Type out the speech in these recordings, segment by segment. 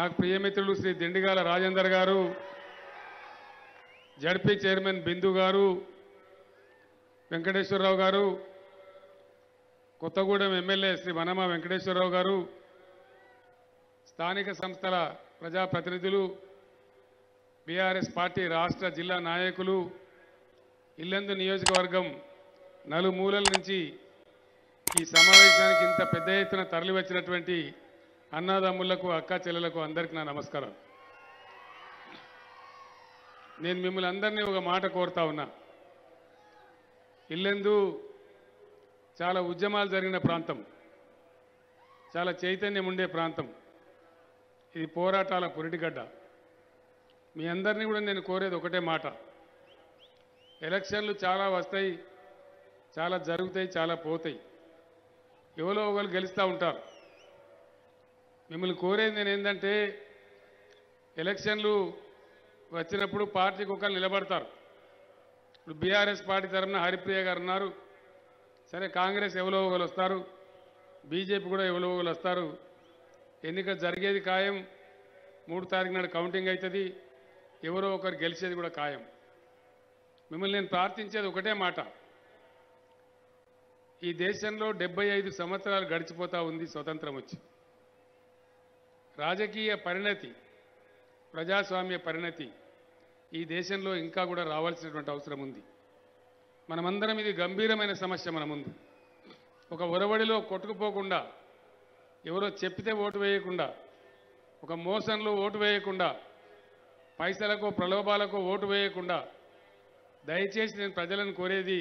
నాకు ప్రియమిత్రులు శ్రీ దిండిగాల రాజేందర్ గారు ZP chairman బిందు గారు వెంకటేశ్వరరావు గారు కొత్తగూడెం ఎమ్మెల్యే శ్రీ వనమ వెంకటేశ్వరరావు గారు స్థానిక సంస్థల ప్రజాప్రతినిధులు బీఆర్ఎస్ పార్టీ రాష్ట్ర జిల్లా నాయకులు ఇల్లందు నియోజకవర్గం నలుమూలల నుంచి ఈ సమావేశానికి ఇంత పెద్ద ఎత్తున తరలివచ్చినటువంటి అన్నదమ్ములకు అక్క చెల్లెలకు అందరికీ నా నమస్కారం. నేను మిమ్మల్ని అందరినీ ఒక మాట కోరుతా ఉన్నా. ఇల్లెందు చాలా ఉద్యమాలు జరిగిన ప్రాంతం. చాలా చైతన్యం ఉండే ప్రాంతం. ఇది పోరాటాల పురిటిగడ్డ. మీ అందరినీ కూడా నేను కోరేది ఒకటే మాట. ఎలక్షన్లు చాలా వస్తాయి చాలా జరుగుతాయి చాలా పోతాయి. ఎవరో ఒకరు గెలుస్తూ ఉంటారు. మిమ్మల్ని కోరేది నేను ఏంటంటే ఎలక్షన్లు వచ్చినప్పుడు పార్టీకి ఒకరు నిలబడతారు. ఇప్పుడు బీఆర్ఎస్ పార్టీ తరఫున హరిప్రియ గారు ఉన్నారు. సరే కాంగ్రెస్ ఎవరో ఒకరు వస్తారు. బీజేపీ కూడా ఎవరో ఒకరు వస్తారు. ఎన్నిక జరిగేది ఖాయం. మూడు తారీఖు నాడు కౌంటింగ్ అవుతుంది ఎవరో ఒకరు గెలిచేది కూడా ఖాయం. మిమ్మల్ని నేను ప్రార్థించేది ఒకటే మాట. ఈ దేశంలో డెబ్బై ఐదు సంవత్సరాలు గడిచిపోతా ఉంది స్వతంత్రం వచ్చి. రాజకీయ పరిణతి ప్రజాస్వామ్య పరిణతి ఈ దేశంలో ఇంకా కూడా రావాల్సినటువంటి అవసరం ఉంది. మనమందరం ఇది గంభీరమైన సమస్య మన ముందు ఒక ఒరవడిలో కొట్టుకుపోకుండా ఎవరో చెప్పితే ఓటు వేయకుండా ఒక మోసంలో ఓటు వేయకుండా పైసలకు ప్రలోభాలకు ఓటు వేయకుండా దయచేసి నేను ప్రజలను కోరేది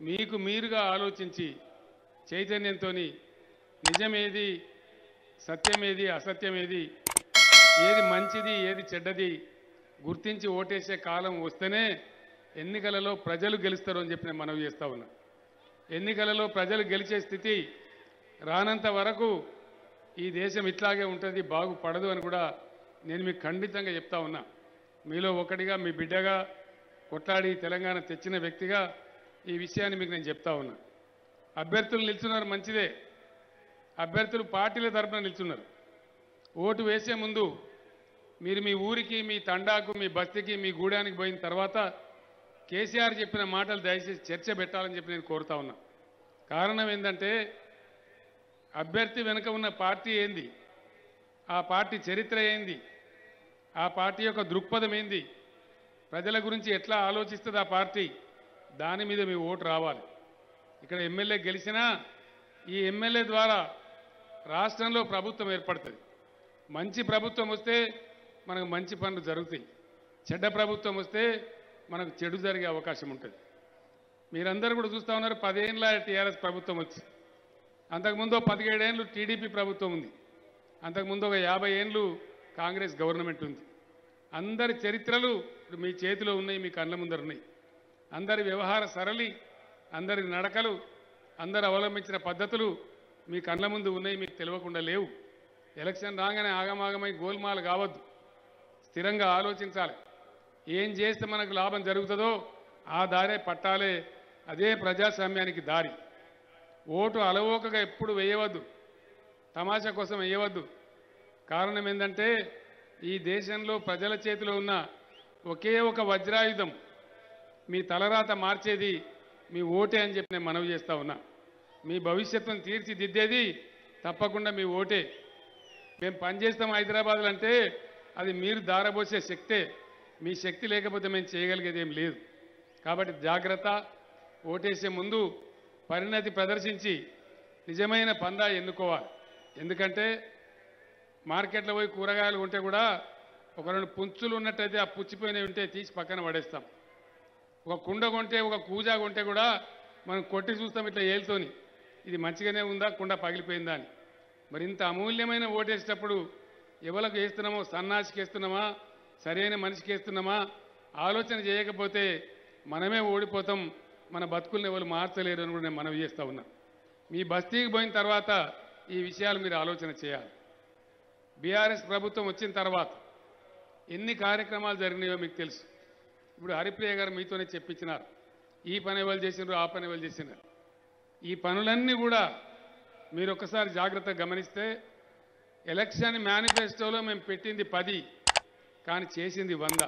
మీకు మీరుగా ఆలోచించి చైతన్యంతో నిజమేది సత్యమేది అసత్యమేది? ఏది మంచిది ఏది చెడ్డది? గుర్తించి ఓటేసే కాలం వస్తేనే ఎన్నికలలో ప్రజలు గెలుస్తారు అని చెప్పి నేను మనవి చేస్తా ఉన్నా. ఎన్నికలలో ప్రజలు గెలిచే స్థితి రానంత వరకు ఈ దేశం ఇట్లాగే ఉంటుంది బాగుపడదు అని కూడా నేను మీకు ఖండితంగా చెప్తా ఉన్నా. మీలో ఒకటిగా మీ బిడ్డగా కొట్లాడి తెలంగాణ తెచ్చిన వ్యక్తిగా ఈ విషయాన్ని మీకు నేను చెప్తా ఉన్నా. అభ్యర్థులు నిల్చున్నారు మంచిదే. అభ్యర్థులు పార్టీల తరఫున నిల్చున్నారు. ఓటు వేసే ముందు మీరు మీ ఊరికి మీ తండాకు మీ బస్తీకి మీ గూడానికి పోయిన తర్వాత కేసీఆర్ చెప్పిన మాటలు దయచేసి చర్చ పెట్టాలని చెప్పి నేను కోరుతా ఉన్నా. కారణం ఏంటంటే అభ్యర్థి వెనుక ఉన్న పార్టీ ఏంది? ఆ పార్టీ చరిత్ర ఏంది? ఆ పార్టీ యొక్క దృక్పథం ఏంది? ప్రజల గురించి ఎట్లా ఆలోచిస్తుంది ఆ పార్టీ? దాని మీద మీ ఓటు రావాలి. ఇక్కడ ఎమ్మెల్యే గెలిచినా ఈ ఎమ్మెల్యే ద్వారా రాష్ట్రంలో ప్రభుత్వం ఏర్పడుతుంది. మంచి ప్రభుత్వం వస్తే మనకు మంచి పనులు జరుగుతాయి. చెడ్డ ప్రభుత్వం వస్తే మనకు చెడు జరిగే అవకాశం ఉంటుంది. మీరందరూ కూడా చూస్తూ ఉన్నారు పదేళ్ళ టీఆర్ఎస్ ప్రభుత్వం వచ్చి. అంతకుముందు పదిహేడేళ్ళు టీడీపీ ప్రభుత్వం ఉంది. అంతకుముందు ఒక యాభై ఏళ్ళు కాంగ్రెస్ గవర్నమెంట్ ఉంది. అందరి చరిత్రలు మీ చేతిలో ఉన్నాయి మీ కళ్ళ ముందర ఉన్నాయి. అందరి వ్యవహార సరళి అందరి నడకలు అందరు అవలంబించిన పద్ధతులు మీ కళ్ళ ముందు ఉన్నాయి మీకు తెలియకుండా లేవు. ఎలక్షన్ రాగానే ఆగమాగమై గోల్మాల కావద్దు. స్థిరంగా ఆలోచించాలి. ఏం చేస్తే మనకు లాభం జరుగుతుందో ఆ దారే పట్టాలే. అదే ప్రజాస్వామ్యానికి దారి. ఓటు అలవోకగా ఎప్పుడు వేయవద్దు. తమాషా కోసం వేయవద్దు. కారణం ఏంటంటే ఈ దేశంలో ప్రజల చేతిలో ఉన్న ఒకే ఒక వజ్రాయుధం మీ తలరాత మార్చేది మీ ఓటే అని చెప్పి నేను మనవి చేస్తా ఉన్నా. మీ భవిష్యత్తును తీర్చిదిద్దేది తప్పకుండా మీ ఓటే. మేము పనిచేస్తాం హైదరాబాద్లో అంటే అది మీరు దారబోసే శక్తే. మీ శక్తి లేకపోతే మేము చేయగలిగేది ఏం లేదు. కాబట్టి జాగ్రత్త ఓటేసే ముందు పరిణతి ప్రదర్శించి నిజమైన పందా ఎన్నుకోవాలి. ఎందుకంటే మార్కెట్లో పోయి కూరగాయలు ఉంటే కూడా ఒక రెండు పుంచులు ఉన్నట్టయితే ఆ పుచ్చిపోయినవి ఉంటే తీసి పక్కన పడేస్తాం. ఒక కుండ కొంటే ఒక కూజా కొంటే కూడా మనం కొట్టి చూస్తాం ఇట్లా ఏలుతోని. ఇది మంచిగానే ఉందా? కుండ పగిలిపోయిందా అని. మరి ఇంత అమూల్యమైన ఓటేసేటప్పుడు ఎవరికి వేస్తున్నామో సన్నాసికి వేస్తున్నామా? సరైన మనిషికి వేస్తున్నామా? ఆలోచన చేయకపోతే మనమే ఓడిపోతాం మన బతుకుల్ని ఎవరు మార్చలేరు అని కూడా నేను మనవి చేస్తూ ఉన్నా. మీ బస్తీకి పోయిన తర్వాత ఈ విషయాలు మీరు ఆలోచన చేయాలి. బీఆర్ఎస్ ప్రభుత్వం వచ్చిన తర్వాత ఎన్ని కార్యక్రమాలు జరిగినాయో మీకు తెలుసు. ఇప్పుడు హరిప్రియ గారు మీతోనే చెప్పించినారు. ఈ పని ఎవరు చేసినారు ఆ పని ఎవరు చేసినారు ఈ పనులన్నీ కూడా మీరు ఒక్కసారి జాగ్రత్తగా గమనిస్తే ఎలక్షన్ మేనిఫెస్టోలో మేము పెట్టింది పది కానీ చేసింది వంద.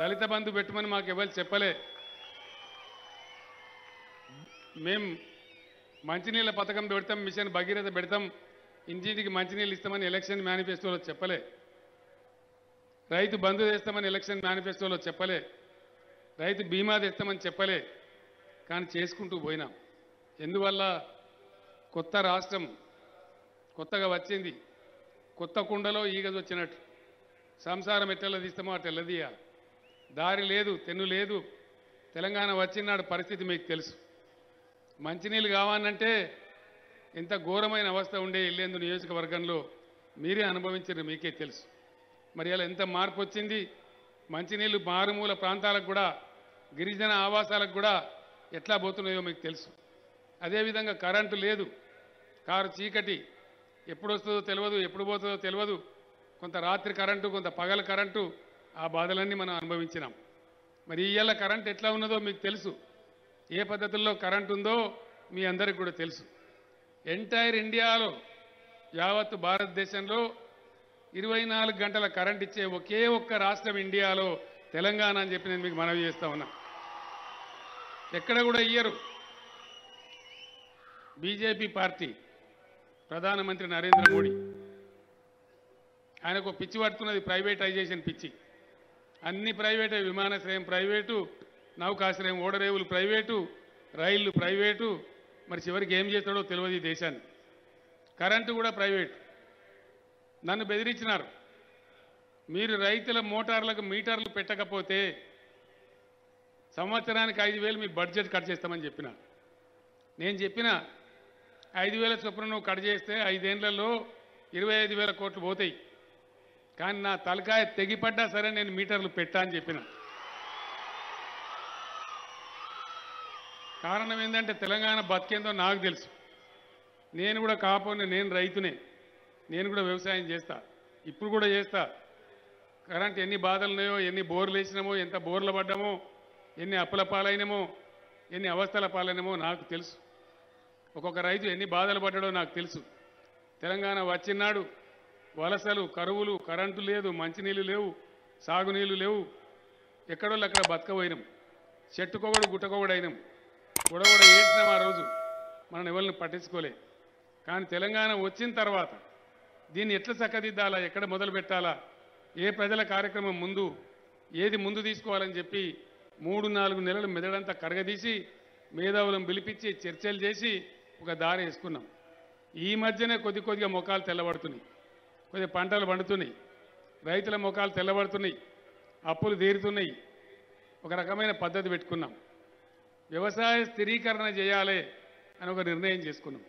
దళిత బంధు పెట్టమని మాకు ఎవరు చెప్పలే. మేం మంచినీళ్ళ పథకం పెడతాం మిషన్ భగీరథ పెడతాం ఇంటింటికి మంచినీళ్ళు ఇస్తామని ఎలక్షన్ మేనిఫెస్టోలో చెప్పలే. రైతు బంధు తెస్తామని ఎలక్షన్ మేనిఫెస్టోలో చెప్పలే. రైతు బీమా తెస్తామని చెప్పలే. కానీ చేసుకుంటూ పోయినాం. ఎందువల్ల కొత్త రాష్ట్రం కొత్తగా వచ్చింది? కొత్త కుండలో ఈగ వచ్చినట్టు సంసారం ఎట్లా తీస్తామో అటు ఎల్లదీయ దారి లేదు తెన్ను లేదు. తెలంగాణ వచ్చినాడు పరిస్థితి మీకు తెలుసు. మంచినీళ్ళు కావాలంటే ఎంత ఘోరమైన అవస్థ ఉండే ఇల్లేందు నియోజకవర్గంలో మీరే అనుభవించారు మీకే తెలుసు. మరి అలా ఎంత మార్పు వచ్చింది? మంచినీళ్ళు మారుమూల ప్రాంతాలకు కూడా గిరిజన ఆవాసాలకు కూడా ఎట్లా పోతున్నాయో మీకు తెలుసు. అదేవిధంగా కరెంటు లేదు. కారు చీకటి. ఎప్పుడు వస్తుందో తెలియదు ఎప్పుడు పోతుందో తెలియదు కొంత రాత్రి కరెంటు కొంత పగల కరెంటు ఆ బాధలన్నీ మనం అనుభవించినాం. మరి ఇవాళ కరెంట్ ఎట్లా ఉన్నదో మీకు తెలుసు. ఏ పద్ధతుల్లో కరెంట్ ఉందో మీ అందరికి కూడా తెలుసు. ఎంటైర్ ఇండియాలో యావత్ భారతదేశంలో ఇరవై నాలుగు గంటల కరెంట్ ఇచ్చే ఒకే ఒక్క రాష్ట్రం ఇండియాలో తెలంగాణ అని చెప్పి నేను మీకు మనవి చేస్తా ఉన్నా. ఎక్కడ కూడా ఇయ్యరు. బీజేపీ పార్టీ ప్రధానమంత్రి నరేంద్ర మోడీ. ఆయనకు పిచ్చి పడుతున్నది ప్రైవేటైజేషన్ పిచ్చి. అన్ని ప్రైవేటే విమానాశ్రయం ప్రైవేటు నౌకాశ్రయం ఓడరేవులు ప్రైవేటు రైళ్ళు ప్రైవేటు. మరి చివరికి ఏం చేస్తాడో తెలియదు ఈ దేశాన్ని. కరెంటు కూడా ప్రైవేట్. నన్ను బెదిరించినారు. మీరు రైతుల మోటార్లకు మీటర్లు పెట్టకపోతే సంవత్సరానికి ఐదు వేలు మీ బడ్జెట్ కట్ చేస్తామని చెప్పిన. నేను చెప్పిన ఐదు వేల చొప్పున నువ్వు కట్ చేస్తే ఐదేళ్ళలో ఇరవై ఐదు వేల కోట్లు పోతాయి. కానీ నా తలకాయ తెగిపడ్డా సరే నేను మీటర్లు పెట్టా అని చెప్పిన. కారణం ఏంటంటే తెలంగాణ బతికేందో నాకు తెలుసు. నేను కూడా కాపోయిన నేను రైతునే. నేను కూడా వ్యవసాయం చేస్తా. ఇప్పుడు కూడా చేస్తా. కరెంట్ ఎన్ని బాధలు ఉన్నాయో ఎన్ని బోర్లు వేసినామో ఎంత బోర్లు పడ్డామో ఎన్ని అప్పుల పాలైనమో ఎన్ని అవస్థల పాలైనమో నాకు తెలుసు. ఒక్కొక్క రైతు ఎన్ని బాధలు పడ్డాడో నాకు తెలుసు. తెలంగాణ వచ్చినాడు వలసలు కరువులు కరెంటు లేదు మంచినీళ్ళు లేవు సాగునీళ్ళు లేవు. ఎక్కడోళ్ళు అక్కడ బతకపోయినాం చెట్టుకోగడు గుట్టకోగడైనాం అయినాం. గొడవడ ఏడ్చినాం ఆ రోజు. మనం ఎవరిని పట్టించుకోలే. కానీ తెలంగాణ వచ్చిన తర్వాత దీన్ని ఎట్లా చక్కదిద్దాలా ఎక్కడ మొదలు పెట్టాలా ఏ ప్రజల కార్యక్రమం ముందు ఏది ముందు తీసుకోవాలని చెప్పి మూడు నాలుగు నెలలు మెదడంతా కరగదీసి మేధావులను పిలిపించి చర్చలు చేసి ఒక దారి వేసుకున్నాం. ఈ మధ్యనే కొద్ది కొద్దిగా ముఖాలు తెల్లబడుతున్నాయి. కొద్దిగా పంటలు పండుతున్నాయి. రైతుల ముఖాలు తెల్లబడుతున్నాయి. అప్పులు తీరుతున్నాయి. ఒక రకమైన పద్ధతి పెట్టుకున్నాం. వ్యవసాయ స్థిరీకరణ చేయాలి అని ఒక నిర్ణయం చేసుకున్నాం.